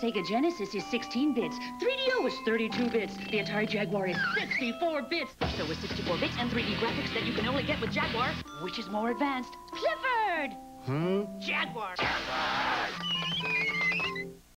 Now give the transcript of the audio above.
Sega Genesis is 16 bits. 3DO is 32 bits. The Atari Jaguar is 64 bits. So with 64 bits and 3D graphics that you can only get with Jaguar, which is more advanced? Clifford! Hmm? Jaguar! Jaguar!